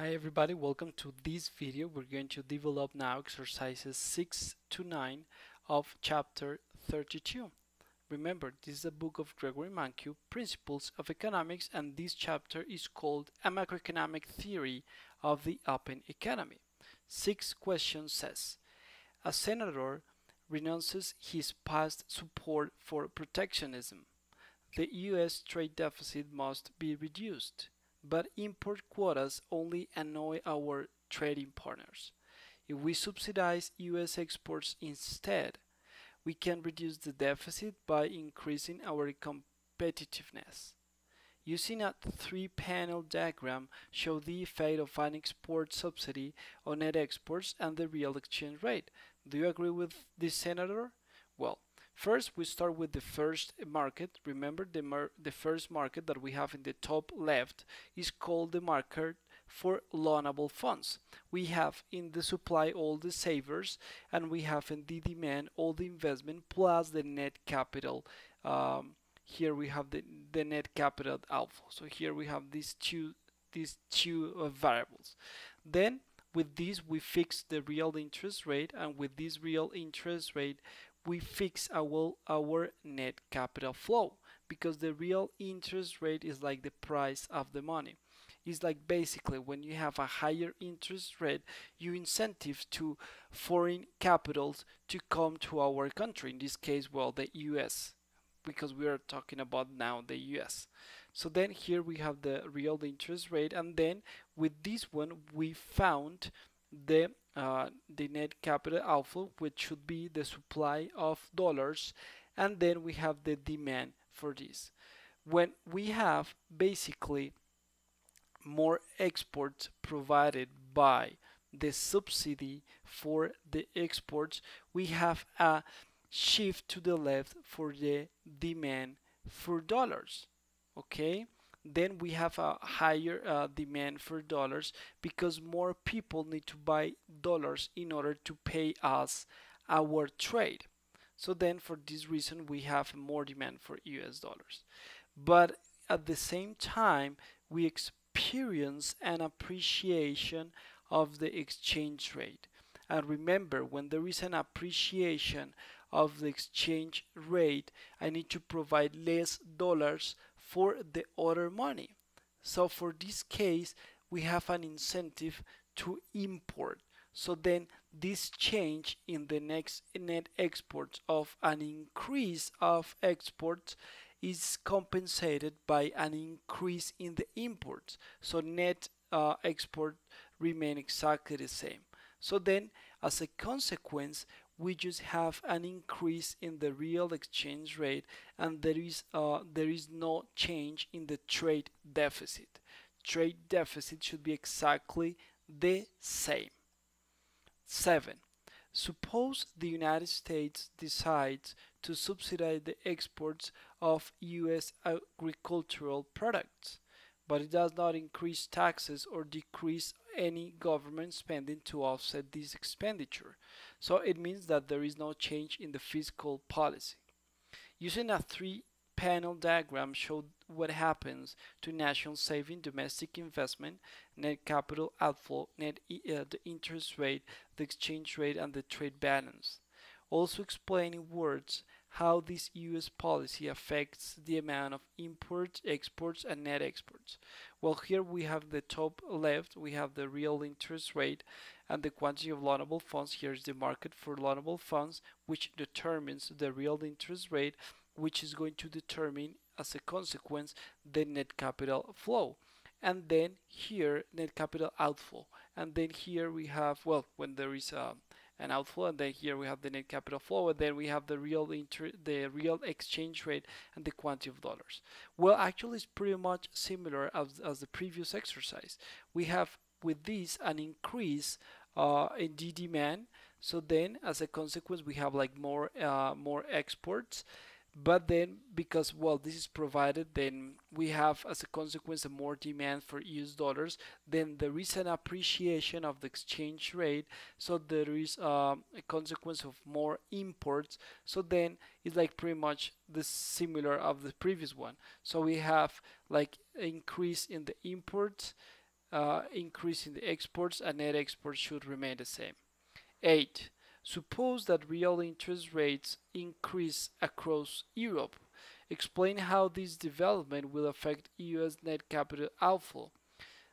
Hi everybody, welcome to this video. We're going to develop now exercises 6 to 9 of chapter 32. Remember, this is a book of Gregory Mankiw, Principles of Economics, and this chapter is called A Macroeconomic Theory of the Open Economy. Six question says, A senator renounces his past support for protectionism. The U.S. trade deficit must be reduced but import quotas only annoy our trading partners. If we subsidize US exports instead, we can reduce the deficit by increasing our competitiveness. Using a three-panel diagram show the effect of an export subsidy on net exports and the real exchange rate. Do you agree with this senator? Well, First, we start with the first market. Remember, the, the first market that we have in the top left is called the market for loanable funds. We have in the supply all the savers, and we have in the demand all the investment plus the net capital. Um, here we have the, the net capital outflow. So here we have these two these two uh, variables. Then with this we fix the real interest rate, and with this real interest rate we fix our, our net capital flow because the real interest rate is like the price of the money. It's like basically when you have a higher interest rate, you incentive to foreign capitals to come to our country. In this case, well, the US, because we are talking about now the US. So then here we have the real interest rate, and then with this one we found the uh, the net capital outflow which should be the supply of dollars and then we have the demand for this. When we have basically more exports provided by the subsidy for the exports we have a shift to the left for the demand for dollars okay then we have a higher uh, demand for dollars because more people need to buy dollars in order to pay us our trade. So then for this reason we have more demand for US dollars. But at the same time we experience an appreciation of the exchange rate. And remember when there is an appreciation of the exchange rate I need to provide less dollars for the other money. So for this case, we have an incentive to import. So then this change in the next net exports of an increase of exports is compensated by an increase in the imports. So net uh, export remain exactly the same. So then as a consequence, we just have an increase in the real exchange rate and there is uh, there is no change in the trade deficit. Trade deficit should be exactly the same. 7. Suppose the United States decides to subsidize the exports of US agricultural products, but it does not increase taxes or decrease any government spending to offset this expenditure. So it means that there is no change in the fiscal policy. Using a three panel diagram showed what happens to national saving, domestic investment, net capital outflow, net uh, the interest rate, the exchange rate, and the trade balance. Also explaining words how this US policy affects the amount of imports, exports, and net exports. Well, here we have the top left, we have the real interest rate and the quantity of loanable funds. Here is the market for loanable funds, which determines the real interest rate, which is going to determine, as a consequence, the net capital flow. And then here, net capital outflow. And then here we have, well, when there is a and outflow and then here we have the net capital flow and then we have the real inter the real exchange rate and the quantity of dollars. Well actually it's pretty much similar as, as the previous exercise. We have with this an increase uh, in the demand. So then as a consequence we have like more uh, more exports but then because well this is provided then we have as a consequence a more demand for US dollars then there is an appreciation of the exchange rate so there is um, a consequence of more imports so then it's like pretty much the similar of the previous one so we have like increase in the imports uh, increase in the exports and net exports should remain the same. 8. Suppose that real interest rates increase across Europe. Explain how this development will affect US net capital outflow.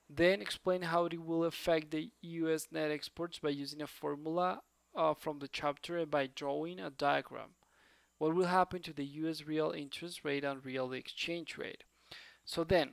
Then explain how it will affect the US net exports by using a formula uh, from the chapter and by drawing a diagram. What will happen to the US real interest rate and real exchange rate? So then,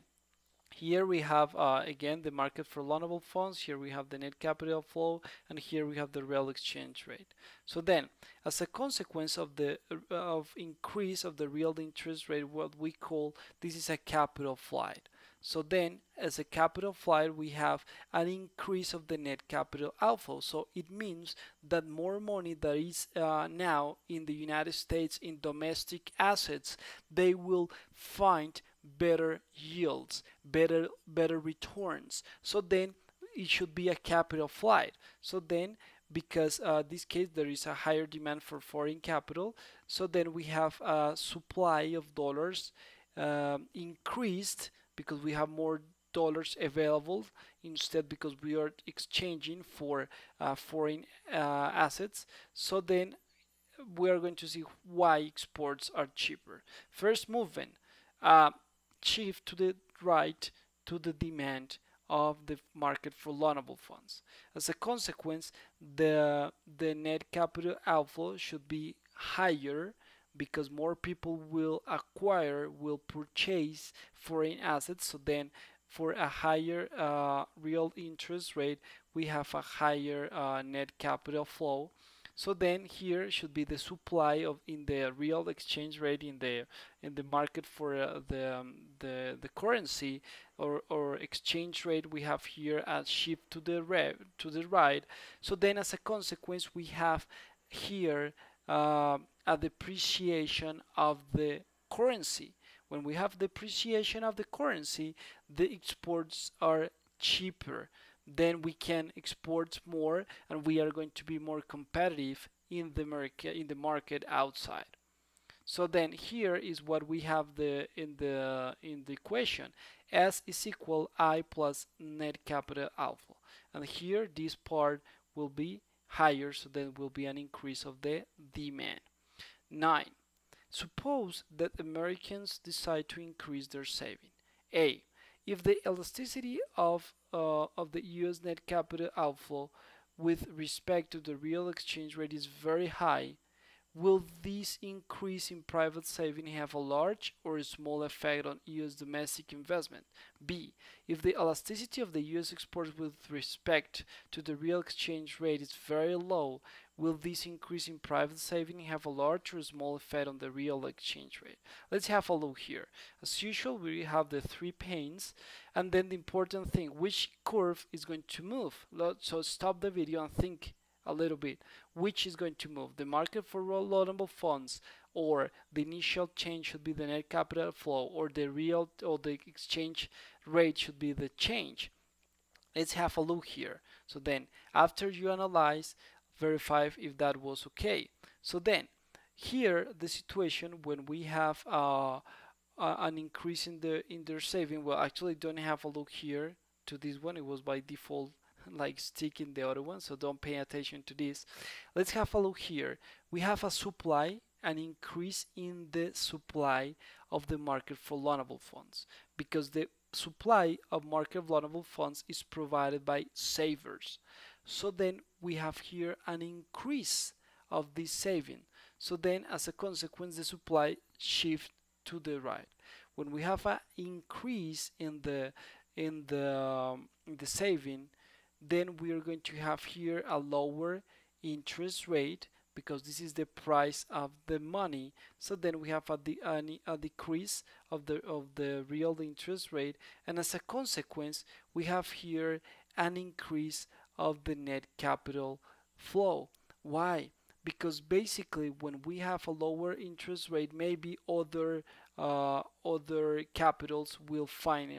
here we have uh, again the market for loanable funds, here we have the net capital flow, and here we have the real exchange rate. So then, as a consequence of the of increase of the real interest rate, what we call this is a capital flight. So then, as a capital flight, we have an increase of the net capital outflow. So it means that more money that is uh, now in the United States in domestic assets, they will find better yields, better better returns. So then it should be a capital flight. So then because uh, this case there is a higher demand for foreign capital so then we have a supply of dollars um, increased because we have more dollars available instead because we are exchanging for uh, foreign uh, assets so then we are going to see why exports are cheaper first movement uh, shift to the right to the demand of the market for loanable funds. As a consequence, the, the net capital outflow should be higher because more people will acquire, will purchase foreign assets. So then for a higher uh, real interest rate, we have a higher uh, net capital flow so then here should be the supply of in the real exchange rate in the in the market for uh, the, um, the the currency or, or exchange rate we have here as shift to the re to the right. So then as a consequence we have here uh, a depreciation of the currency. When we have depreciation of the currency, the exports are cheaper then we can export more and we are going to be more competitive in the market in the market outside. So then here is what we have the in the in the equation. S is equal i plus net capital outflow and here this part will be higher so there will be an increase of the demand. 9 suppose that americans decide to increase their saving. A if the elasticity of, uh, of the US net capital outflow with respect to the real exchange rate is very high, will this increase in private saving have a large or a small effect on US domestic investment? B. If the elasticity of the US exports with respect to the real exchange rate is very low, will this increase in private saving have a large or small effect on the real exchange rate? Let's have a look here. As usual, we have the three panes and then the important thing, which curve is going to move? So stop the video and think a little bit. Which is going to move? The market for loanable funds or the initial change should be the net capital flow or the real or the exchange rate should be the change. Let's have a look here. So then after you analyze verify if that was okay. So then here the situation when we have uh, uh, an increase in the in their saving well actually don't have a look here to this one it was by default like sticking the other one so don't pay attention to this. Let's have a look here. We have a supply an increase in the supply of the market for loanable funds because the supply of market loanable funds is provided by savers. So then we have here an increase of this saving. So then as a consequence the supply shift to the right. When we have an increase in the in the um, in the saving then we are going to have here a lower interest rate because this is the price of the money so then we have a, de a, decrease of the of the real interest rate and as a consequence we have here an increase of the net capital flow. Why? Because basically when we have a lower interest rate, maybe other uh, other capitals will find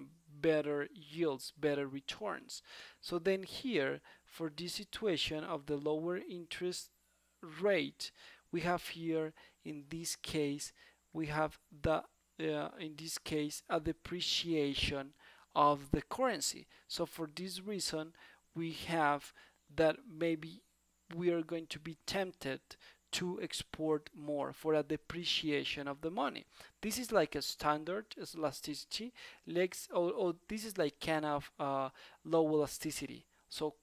better yields, better returns. So then here, for this situation of the lower interest rate, we have here in this case, we have the uh, in this case a depreciation of the currency. So for this reason, we have that maybe we are going to be tempted to export more for a depreciation of the money. This is like a standard elasticity, legs, or, or this is like kind of uh, low elasticity, so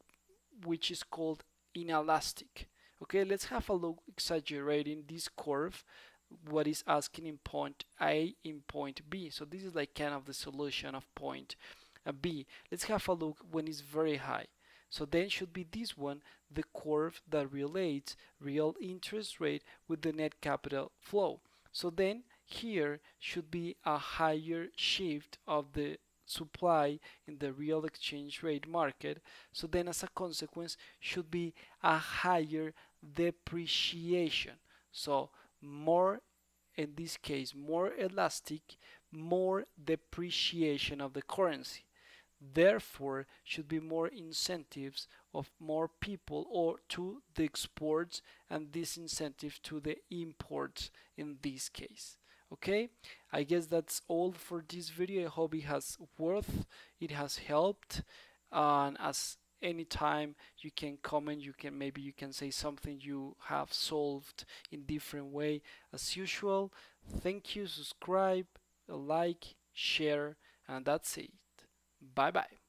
which is called inelastic. Okay, let's have a look exaggerating this curve what is asking in point A in point B. So this is like kind of the solution of point uh, B. Let's have a look when it's very high. So then should be this one, the curve that relates real interest rate with the net capital flow. So then here should be a higher shift of the supply in the real exchange rate market. So then as a consequence should be a higher depreciation. So more in this case more elastic, more depreciation of the currency therefore should be more incentives of more people or to the exports and this incentive to the imports in this case. Okay? I guess that's all for this video. I hope it has worth it has helped and as anytime you can comment you can maybe you can say something you have solved in different way. As usual thank you subscribe like share and that's it Bye bye.